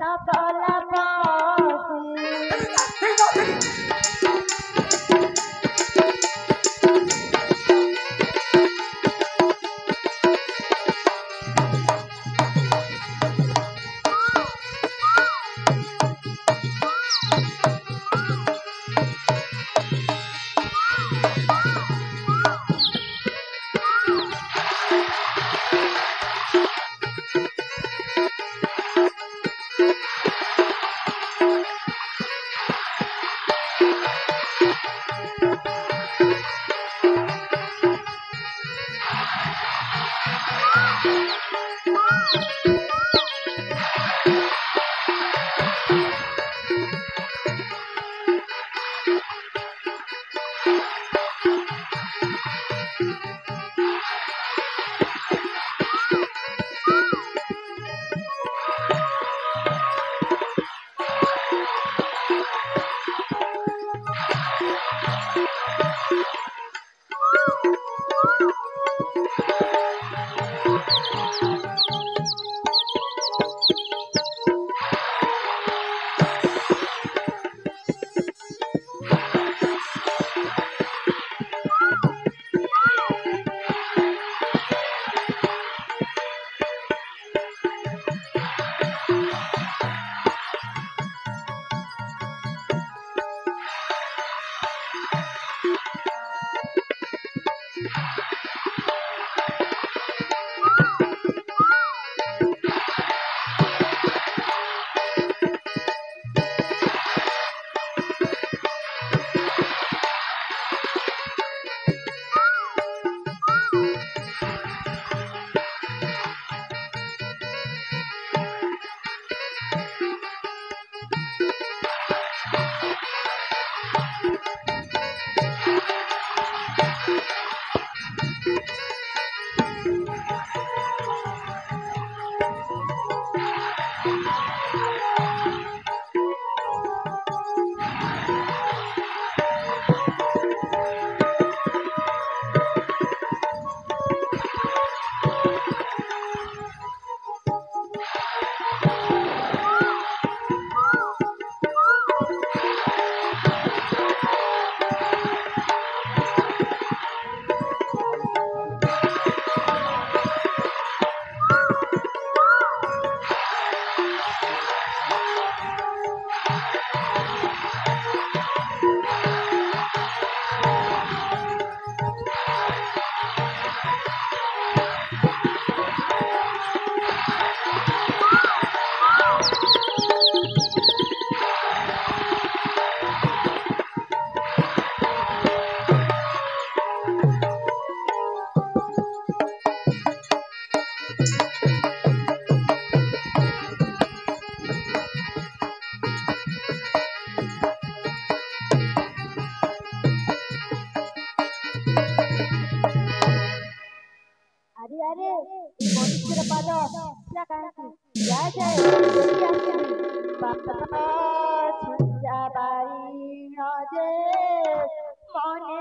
তলা ଆରେ মনে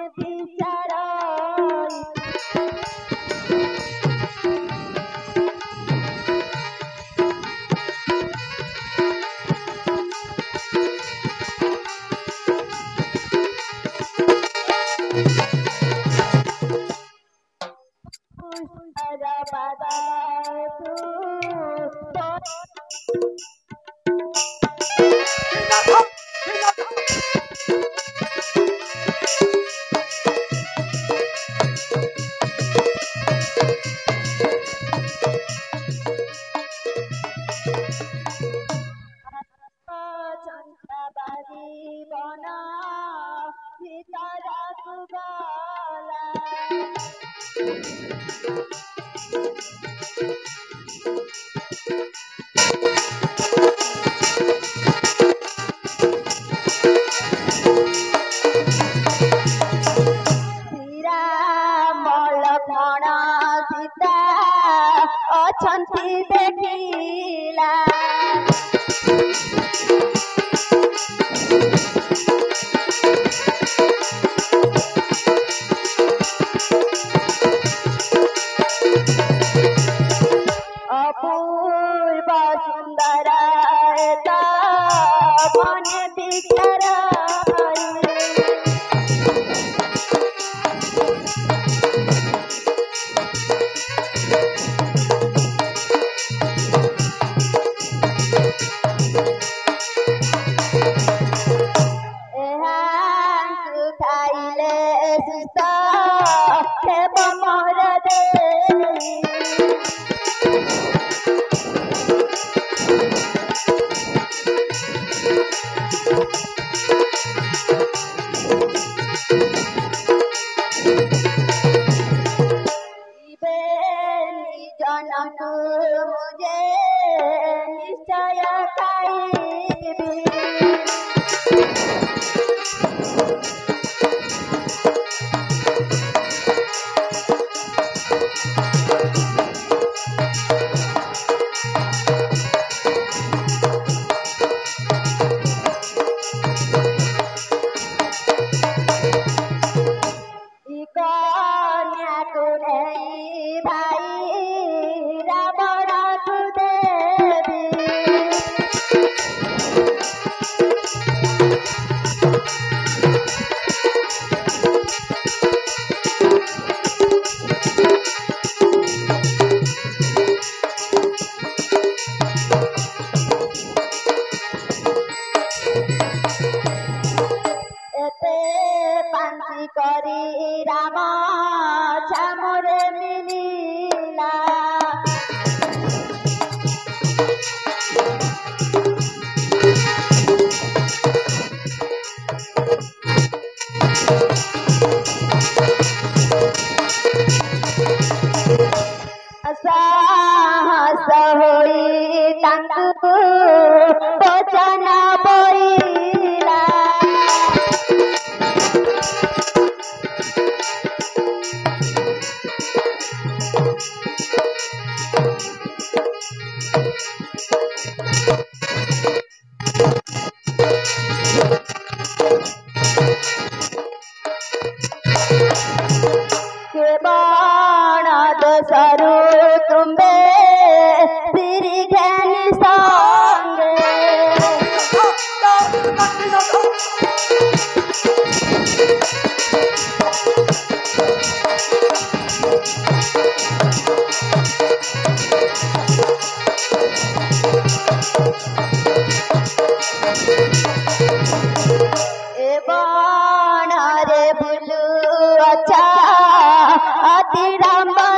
ତ मुझे निश्चय खाई কান্দব পচানা my